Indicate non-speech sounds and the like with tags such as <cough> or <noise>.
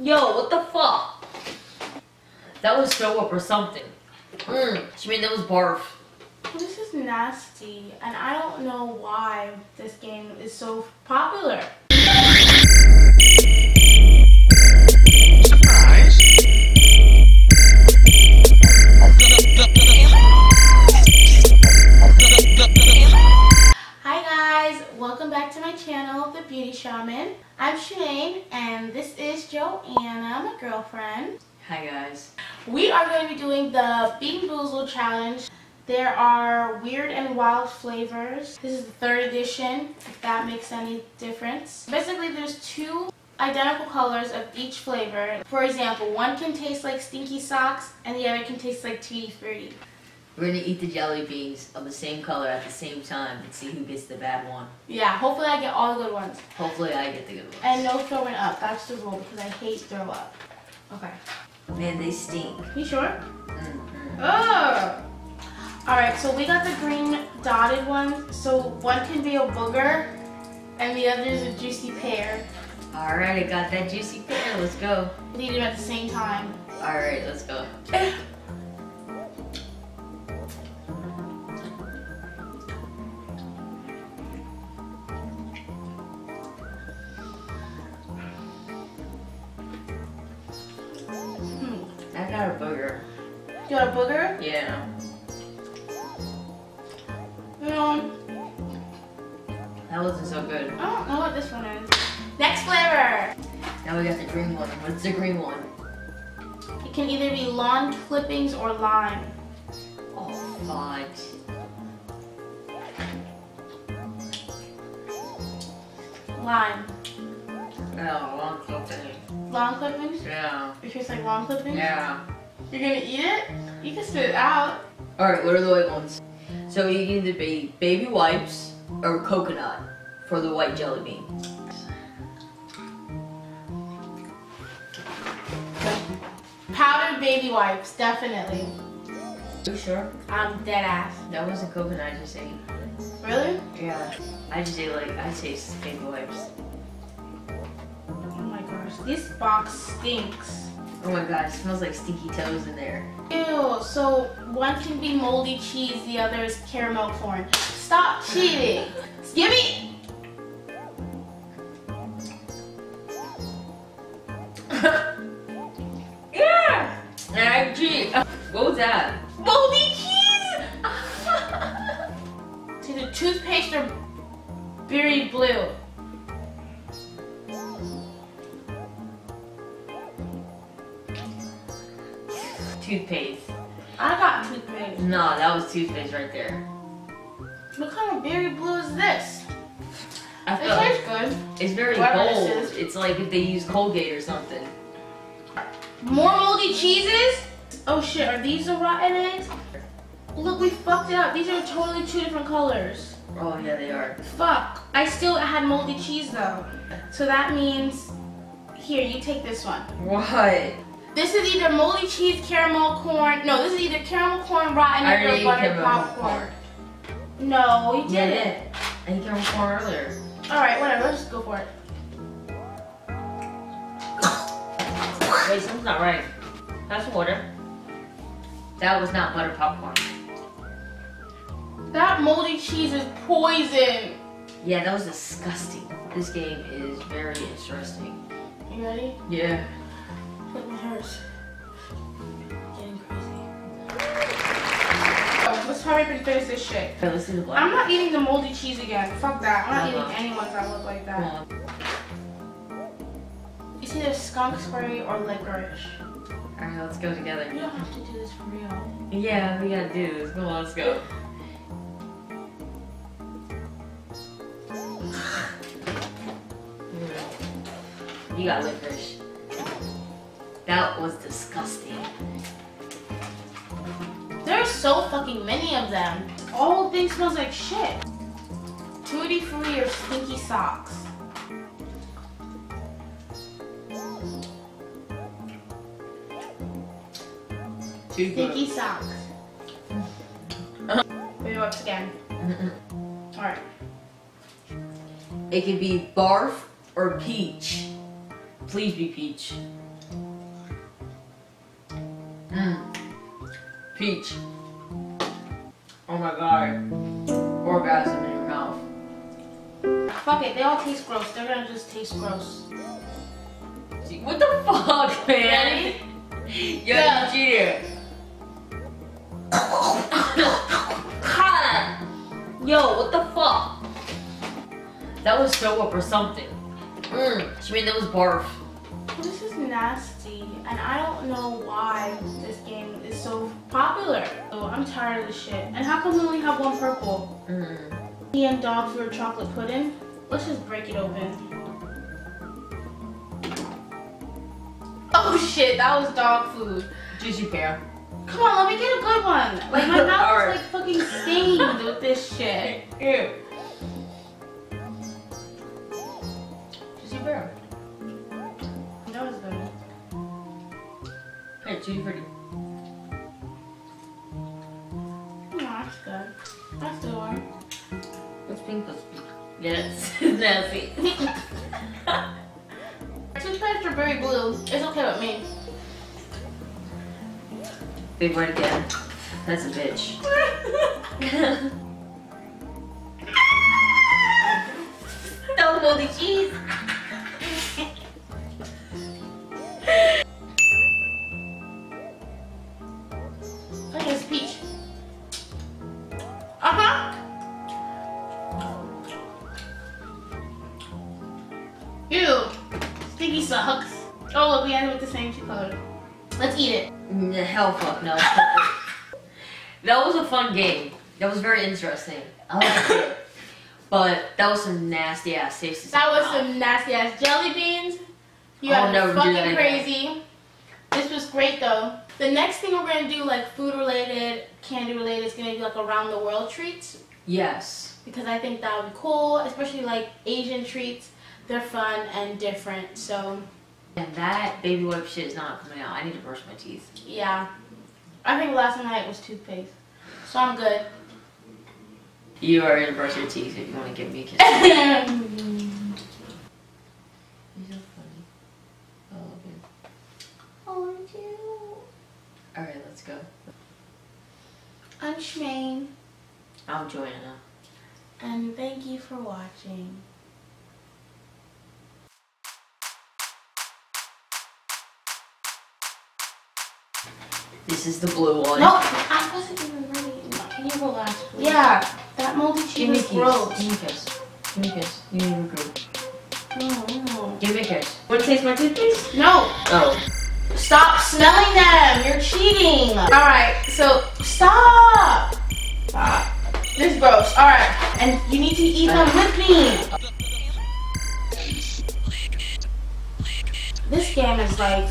Yo, what the fuck? That was throw up or something. Mmm, she made that was barf. This is nasty, and I don't know why this game is so popular. Is Joanna, my girlfriend. Hi guys. We are going to be doing the Bean Boozled Challenge. There are weird and wild flavors. This is the third edition, if that makes any difference. Basically, there's two identical colors of each flavor. For example, one can taste like stinky socks, and the other can taste like tutti frutti. We're gonna eat the jelly beans of the same color at the same time and see who gets the bad one. Yeah, hopefully I get all the good ones. Hopefully I get the good ones. And no throwing up. That's the rule because I hate throw up. Okay. Man, they stink. You sure? Mm-hmm. Oh. Alright, so we got the green dotted one. So one can be a booger and the other is a juicy pear. Alright, I got that juicy pear. Let's go. We eat them at the same time. Alright, let's go. <laughs> I got a booger. You got a booger? Yeah. Know, That wasn't so good. I don't know what this one is. Next flavor. Now we got the green one. What's the green one? It can either be lawn clippings or lime. Oh, fudge. Lime. Oh, long clipping. Mm. Lawn clippings? Yeah. It tastes like long clippings? Yeah. You're gonna eat it? You can spit it out. Alright, what are the white ones? So you can either be baby wipes or coconut for the white jelly bean. Powdered baby wipes, definitely. You sure? I'm dead ass. That wasn't coconut, I just ate. Really? Yeah. I just ate like, I taste baby wipes. This box stinks. Oh my god, it smells like stinky toes in there. Ew, so one can be moldy cheese, the other is caramel corn. Stop cheating. Give me. <laughs> yeah, I cheat. What was that? moldy cheese. <laughs> it's either toothpaste or berry blue. Toothpaste. I got toothpaste. No, that was toothpaste right there. What kind of berry blue is this? I It feel like tastes good. it's very Whatever bold. It's like if they use Colgate or something. More moldy cheeses? Oh shit, are these the rotten eggs? Look, we fucked it up. These are totally two different colors. Oh yeah, they are. Fuck. I still had moldy cheese though. So that means, here, you take this one. What? This is either moldy cheese, caramel corn. No, this is either caramel corn, rotten or ate butter popcorn. corn. No, you didn't. did. I ate caramel corn earlier. Alright, whatever, let's just go for it. Wait, something's not right. That's water. That was not butter popcorn. That moldy cheese is poison. Yeah, that was disgusting. This game is very interesting. You ready? Yeah. Look, it hurts. Getting crazy. Oh, let's hurry up and finish this shit. Okay, let's do the. I'm not eating the moldy cheese again. Fuck that. I'm not eating any ones that look like that. It's either skunk spray or licorice. Alright, let's go You together. don't have to do this for real. Yeah, we gotta do this. Come on, let's go. <laughs> You got licorice. That was disgusting. There's so fucking many of them. All thing smells like shit. Tutti frutti or stinky socks. Too Stinky socks. Baby wipes again. Alright. It could be barf or peach. Please be peach. Peach. Oh my god. Orgasm in your mouth. Fuck it, they all taste gross. They're gonna just taste gross. What the fuck, <laughs> man? Ready? Yo, Yeah. you cheated. God. Yo, what the fuck? That was so up or something. Mmm. She made that was barf. This is nasty, and I don't know why this game is so popular. So I'm tired of this shit. And how come we only have one purple? Mmm. Me and dog food chocolate pudding. Let's just break it open. Oh shit, that was dog food. Juicy pear. Come on, let me get a good one. Like my <laughs> mouth is like fucking stained with this shit. Ew. Juicy pear. Tutti frutti. No, that's good. That's the one. What's pink? What's pink? Yes, nasty. Toothpaste are very blue. It's okay with me. Big word again. That's a bitch. <laughs> Don't moldy cheese. Sucks. Oh look, we ended with the same color. Let's eat it. Mm, Hell fuck no. <laughs> that was a fun game. That was very interesting. I liked it. But that was some nasty ass tastes. That was some nasty ass jelly beans. You are fucking crazy. This was great though. The next thing we're gonna do, like food related, candy related, is gonna be like around the world treats. Yes. because I think that would be cool, especially like Asian treats. They're fun and different. So And that baby wipe shit is not coming out. I need to brush my teeth. yeah, I think last night was toothpaste, so I'm good. You are gonna brush your teeth if you want to give me a kiss. <laughs> You're so funny. I love you. Alright, let's go. I'm Shmaine. I'm Joanna. and thank you for watching. This is the blue one. No, I wasn't even ready. Can you relax, please? Yeah. that moldy Give cheese me a is kiss. gross. Give me a kiss. Give me a kiss. You need to agree. No, Give me a kiss. Want to taste my toothpaste? no. Oh. Stop smelling them. You're cheating. All right, so stop. Stop. This is gross. All right, and you need to eat them with me. This game is like